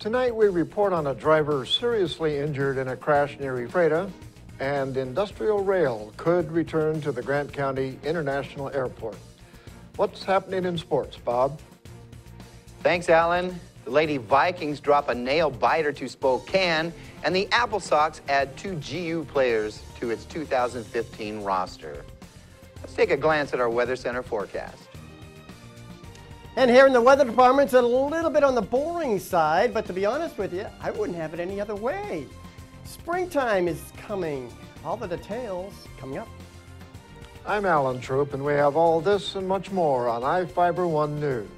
Tonight we report on a driver seriously injured in a crash near Ephrata, and industrial rail could return to the Grant County International Airport. What's happening in sports, Bob? Thanks, Alan. The Lady Vikings drop a nail biter to Spokane, and the Apple Sox add two GU players to its 2015 roster. Let's take a glance at our Weather Center forecast. And here in the weather department, it's a little bit on the boring side, but to be honest with you, I wouldn't have it any other way. Springtime is coming. All the details coming up. I'm Alan Troop, and we have all this and much more on iFiber One News.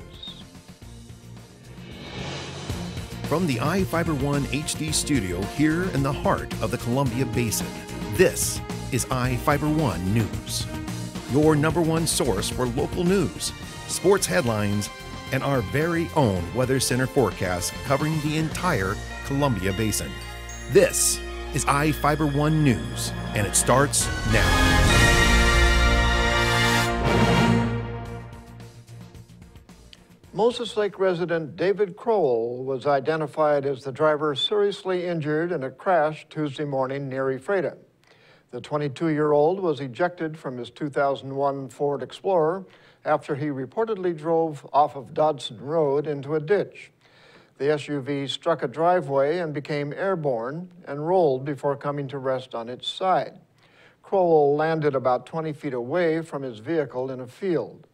From the iFiber One HD studio here in the heart of the Columbia Basin, this is iFiber One News, your number one source for local news sports headlines, and our very own Weather Center forecast covering the entire Columbia Basin. This is iFiber One News, and it starts now. Moses Lake resident David Crowell was identified as the driver seriously injured in a crash Tuesday morning near Ephrata. The 22 year old was ejected from his 2001 Ford Explorer after he reportedly drove off of Dodson Road into a ditch. The SUV struck a driveway and became airborne and rolled before coming to rest on its side. Crowell landed about 20 feet away from his vehicle in a field.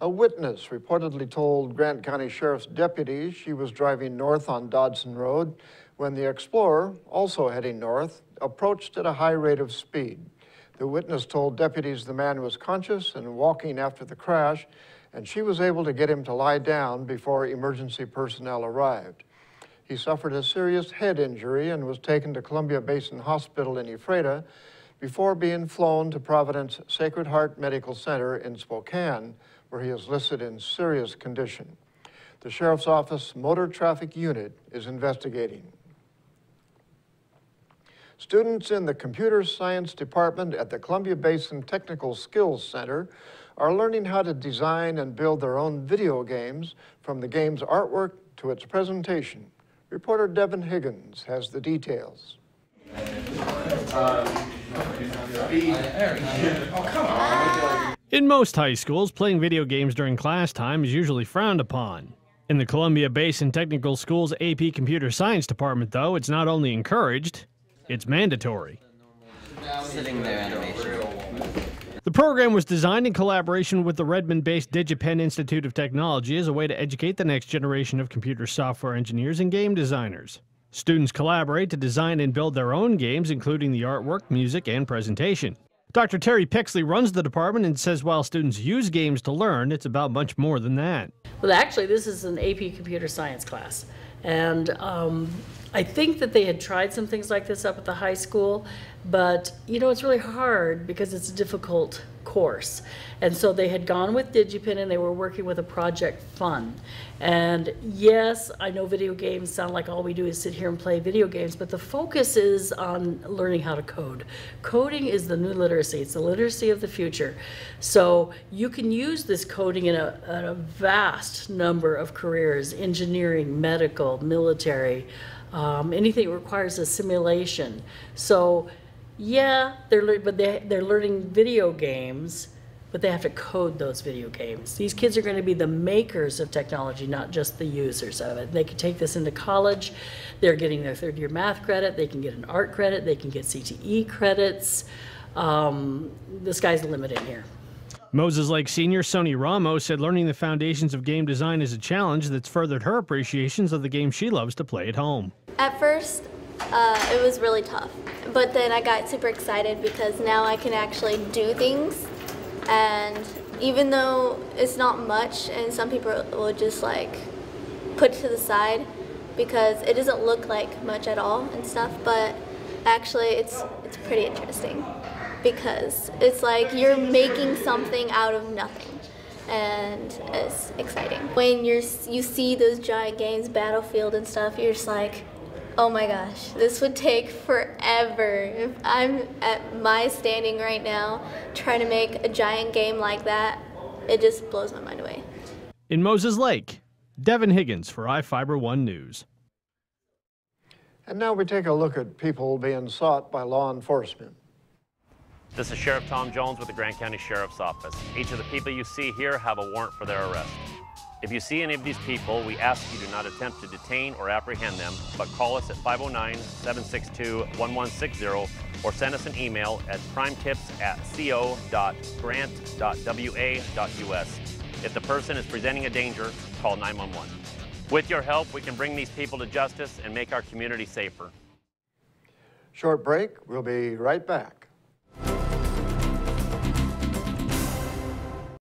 A witness reportedly told Grant County Sheriff's deputies she was driving north on Dodson Road when the Explorer, also heading north, approached at a high rate of speed. The witness told deputies the man was conscious and walking after the crash, and she was able to get him to lie down before emergency personnel arrived. He suffered a serious head injury and was taken to Columbia Basin Hospital in Ephrata before being flown to Providence Sacred Heart Medical Center in Spokane, where he is listed in serious condition. The Sheriff's Office Motor Traffic Unit is investigating. Students in the Computer Science Department at the Columbia Basin Technical Skills Center are learning how to design and build their own video games from the game's artwork to its presentation. Reporter Devin Higgins has the details. In most high schools, playing video games during class time is usually frowned upon. In the Columbia Basin Technical School's AP Computer Science Department, though, it's not only encouraged, it's mandatory. Sitting there animation. The program was designed in collaboration with the Redmond based DigiPen Institute of Technology as a way to educate the next generation of computer software engineers and game designers. Students collaborate to design and build their own games, including the artwork, music, and presentation. Dr. Terry Pixley runs the department and says while students use games to learn, it's about much more than that. Well, actually, this is an AP computer science class. And um, I think that they had tried some things like this up at the high school, but you know, it's really hard because it's difficult course. And so they had gone with DigiPen and they were working with a project fun. And yes, I know video games sound like all we do is sit here and play video games, but the focus is on learning how to code. Coding is the new literacy, it's the literacy of the future. So you can use this coding in a, in a vast number of careers engineering, medical, military um, anything that requires a simulation. So, yeah, they're but they they're learning video games, but they have to code those video games. These kids are going to be the makers of technology, not just the users of it. They can take this into college. They're getting their third year math credit. They can get an art credit. They can get CTE credits. Um, the sky's the limit in here. Moses Lake senior Sony Ramos said learning the foundations of game design is a challenge that's furthered her appreciations of the game she loves to play at home. At first, uh, it was really tough, but then I got super excited because now I can actually do things. And even though it's not much, and some people will just like put it to the side because it doesn't look like much at all and stuff, but actually it's it's pretty interesting because it's like you're making something out of nothing and it's exciting. When you're you see those giant games, Battlefield and stuff, you're just like, oh my gosh, this would take forever. If I'm at my standing right now trying to make a giant game like that, it just blows my mind away. In Moses Lake, Devin Higgins for iFiber One News. And now we take a look at people being sought by law enforcement. This is Sheriff Tom Jones with the Grant County Sheriff's Office. Each of the people you see here have a warrant for their arrest. If you see any of these people, we ask you do not attempt to detain or apprehend them, but call us at 509-762-1160 or send us an email at crimetips at co.grant.wa.us. If the person is presenting a danger, call 911. With your help, we can bring these people to justice and make our community safer. Short break, we'll be right back.